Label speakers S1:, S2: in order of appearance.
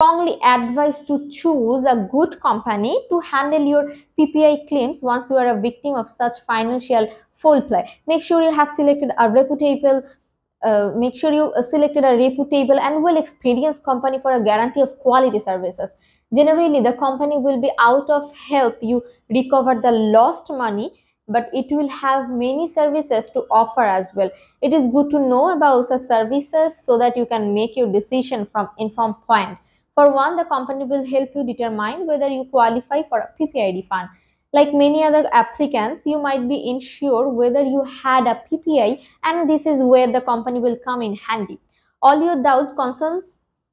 S1: strongly advise to choose a good company to handle your PPI claims once you are a victim of such financial foul play. Make sure you have selected a reputable uh, make sure you selected a reputable and well experienced company for a guarantee of quality services. Generally, the company will be out of help you recover the lost money but it will have many services to offer as well. It is good to know about the services so that you can make your decision from informed point. For one, the company will help you determine whether you qualify for a PPI refund. Like many other applicants, you might be unsure whether you had a PPI and this is where the company will come in handy. All your doubts, concerns